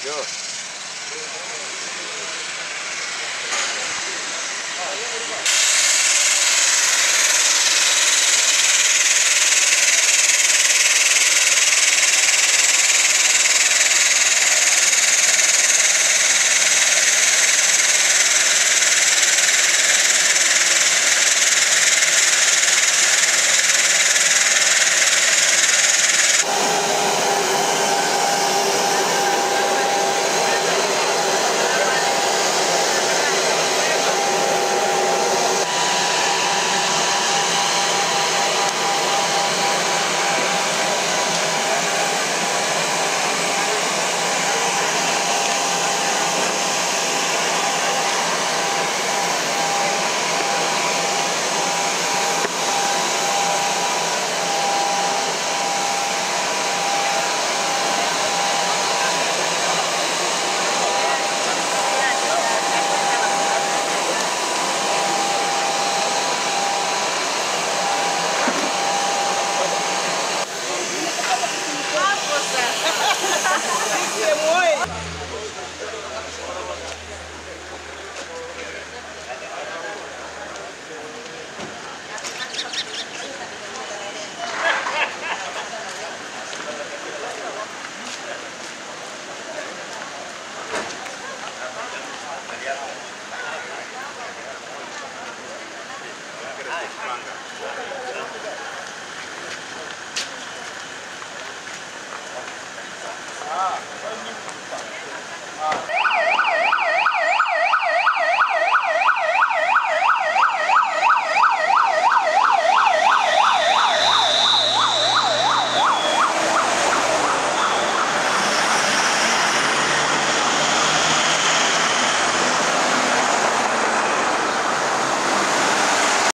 Aqui, ó. se muove! Thank you. は